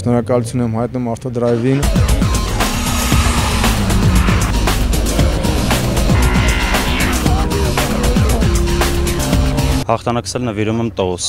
Շնորհակալություն եմ հայտնում Autodrive-ին։ Հաղթանակսել նվիրում եմ տոս։